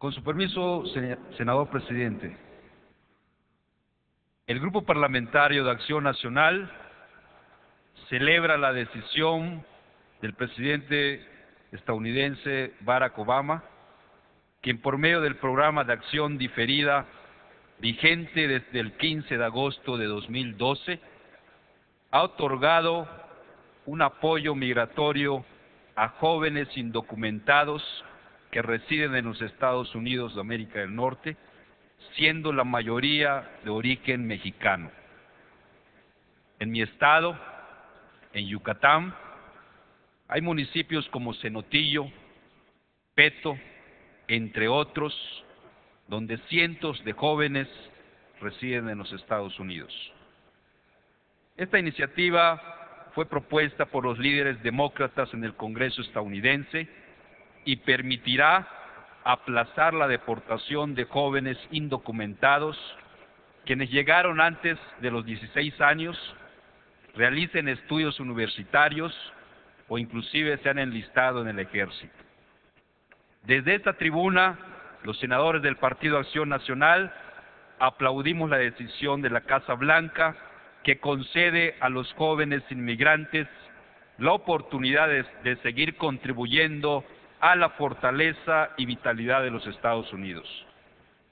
Con su permiso, senador presidente, el Grupo Parlamentario de Acción Nacional celebra la decisión del presidente estadounidense Barack Obama, quien por medio del programa de acción diferida vigente desde el 15 de agosto de 2012, ha otorgado un apoyo migratorio a jóvenes indocumentados que residen en los Estados Unidos de América del Norte, siendo la mayoría de origen mexicano. En mi estado, en Yucatán, hay municipios como Cenotillo, Peto, entre otros, donde cientos de jóvenes residen en los Estados Unidos. Esta iniciativa fue propuesta por los líderes demócratas en el Congreso estadounidense y permitirá aplazar la deportación de jóvenes indocumentados quienes llegaron antes de los 16 años, realicen estudios universitarios o inclusive se han enlistado en el ejército. Desde esta tribuna, los senadores del Partido Acción Nacional aplaudimos la decisión de la Casa Blanca que concede a los jóvenes inmigrantes la oportunidad de, seguir contribuyendo a la fortaleza y vitalidad de los Estados Unidos.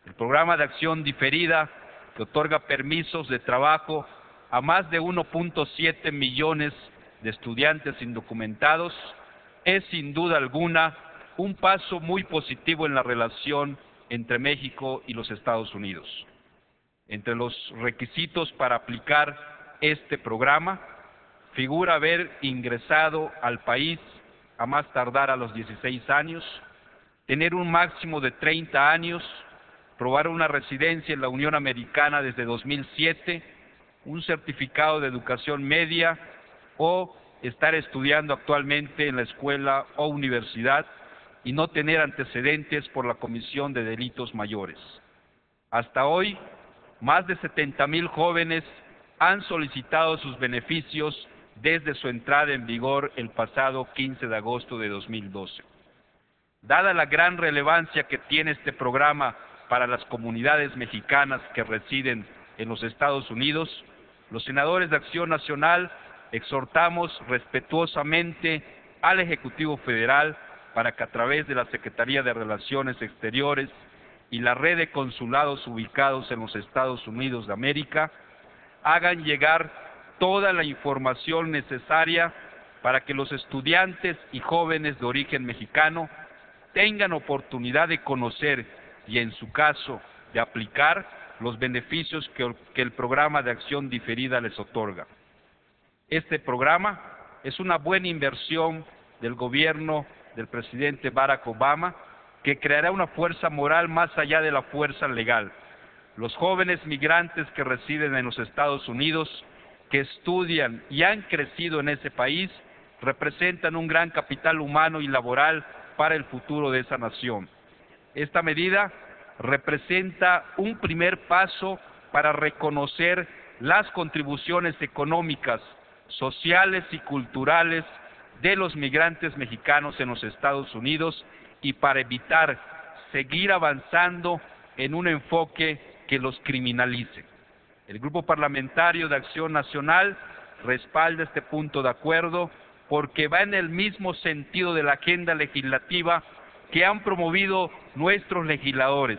El programa de acción diferida que otorga permisos de trabajo a más de 1.7 millones de estudiantes indocumentados es sin duda alguna un paso muy positivo en la relación entre México y los Estados Unidos. Entre los requisitos para aplicar este programa figura haber ingresado al país a más tardar a los 16 años, tener un máximo de 30 años, probar una residencia en la Unión Americana desde 2007, un certificado de educación media o estar estudiando actualmente en la escuela o universidad y no tener antecedentes por la comisión de delitos mayores. Hasta hoy, más de 70 mil jóvenes han solicitado sus beneficios desde su entrada en vigor el pasado 15 de agosto de 2012. Dada la gran relevancia que tiene este programa para las comunidades mexicanas que residen en los Estados Unidos, los senadores de Acción Nacional exhortamos respetuosamente al Ejecutivo Federal para que a través de la Secretaría de Relaciones Exteriores y la red de consulados ubicados en los Estados Unidos de América hagan llegar toda la información necesaria para que los estudiantes y jóvenes de origen mexicano tengan oportunidad de conocer y en su caso de aplicar los beneficios que, el programa de acción diferida les otorga. Este programa es una buena inversión del gobierno del presidente Barack Obama que creará una fuerza moral más allá de la fuerza legal. Los jóvenes migrantes que residen en los Estados Unidos que estudian y han crecido en ese país representan un gran capital humano y laboral para el futuro de esa nación. Esta medida representa un primer paso para reconocer las contribuciones económicas, sociales y culturales de los migrantes mexicanos en los Estados Unidos y para evitar seguir avanzando en un enfoque que los criminalice. El Grupo Parlamentario de Acción Nacional respalda este punto de acuerdo porque va en el mismo sentido de la agenda legislativa que han promovido nuestros legisladores,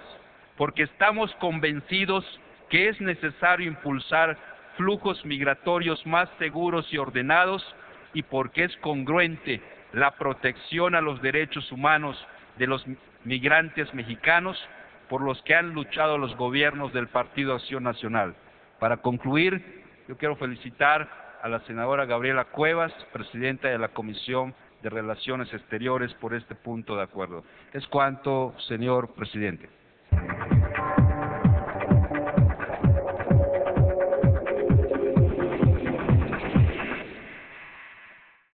porque estamos convencidos que es necesario impulsar flujos migratorios más seguros y ordenados y porque es congruente la protección a los derechos humanos de los migrantes mexicanos por los que han luchado los gobiernos del Partido Acción Nacional. Para concluir, yo quiero felicitar a la senadora Gabriela Cuevas, presidenta de la Comisión de Relaciones Exteriores, por este punto de acuerdo. Es cuanto, señor presidente.